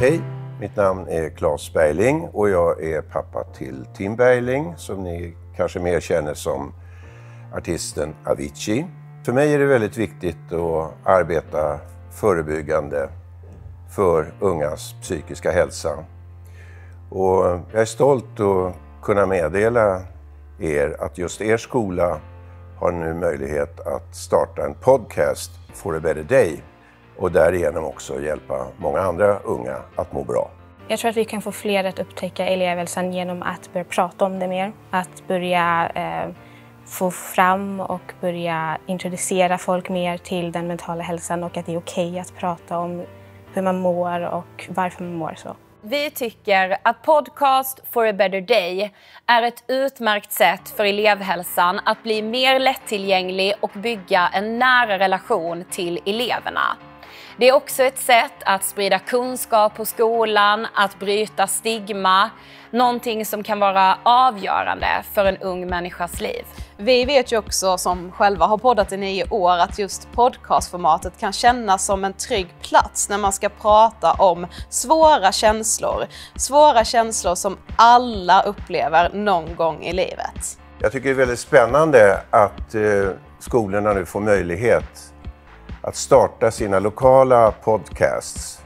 Hej, mitt namn är Claes Bergling och jag är pappa till Tim Bergling som ni kanske mer känner som artisten Avicii. För mig är det väldigt viktigt att arbeta förebyggande för ungas psykiska hälsa. Och jag är stolt att kunna meddela er att just er skola har nu möjlighet att starta en podcast for a better day och därigenom också hjälpa många andra unga att må bra. Jag tror att vi kan få fler att upptäcka elevhälsan genom att börja prata om det mer. Att börja eh, få fram och börja introducera folk mer till den mentala hälsan och att det är okej okay att prata om hur man mår och varför man mår så. Vi tycker att Podcast for a better day är ett utmärkt sätt för elevhälsan att bli mer lättillgänglig och bygga en nära relation till eleverna. Det är också ett sätt att sprida kunskap på skolan, att bryta stigma, någonting som kan vara avgörande för en ung människas liv. Vi vet ju också som själva har poddat i nio år att just podcastformatet kan kännas som en trygg plats när man ska prata om svåra känslor. Svåra känslor som alla upplever någon gång i livet. Jag tycker det är väldigt spännande att eh, skolorna nu får möjlighet att starta sina lokala podcasts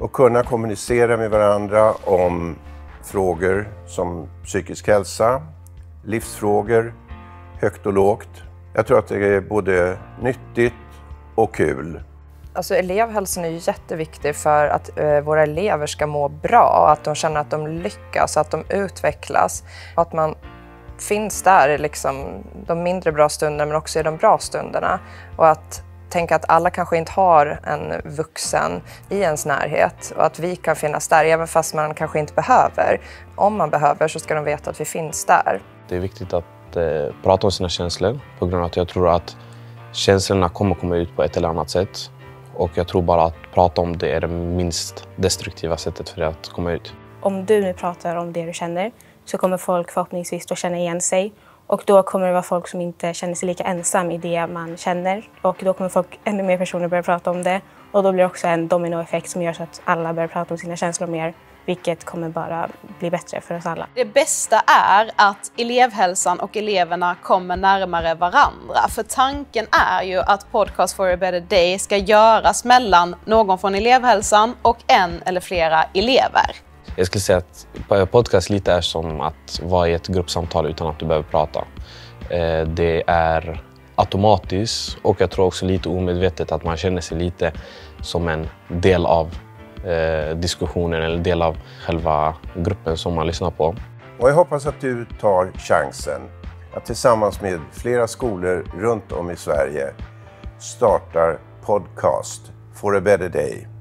och kunna kommunicera med varandra om frågor som psykisk hälsa, livsfrågor, högt och lågt. Jag tror att det är både nyttigt och kul. Alltså elevhälsan är ju jätteviktig för att eh, våra elever ska må bra, att de känner att de lyckas, att de utvecklas och att man finns där i liksom de mindre bra stunderna men också i de bra stunderna. Och att tänka att alla kanske inte har en vuxen i ens närhet och att vi kan finnas där även fast man kanske inte behöver. Om man behöver så ska de veta att vi finns där. Det är viktigt att eh, prata om sina känslor på grund av att jag tror att känslorna kommer komma ut på ett eller annat sätt. Och jag tror bara att prata om det är det minst destruktiva sättet för det att komma ut. Om du nu pratar om det du känner så kommer folk förhoppningsvis att känna igen sig och då kommer det vara folk som inte känner sig lika ensam i det man känner. Och då kommer folk, ännu mer personer börja prata om det. Och då blir det också en dominoeffekt som gör så att alla börjar prata om sina känslor mer. Vilket kommer bara bli bättre för oss alla. Det bästa är att elevhälsan och eleverna kommer närmare varandra. För tanken är ju att Podcast for a better day ska göras mellan någon från elevhälsan och en eller flera elever. Jag skulle säga att podcast lite är som att vara i ett gruppsamtal utan att du behöver prata. Eh, det är automatiskt och jag tror också lite omedvetet att man känner sig lite som en del av eh, diskussionen eller del av själva gruppen som man lyssnar på. Och jag hoppas att du tar chansen att tillsammans med flera skolor runt om i Sverige startar Podcast for a better day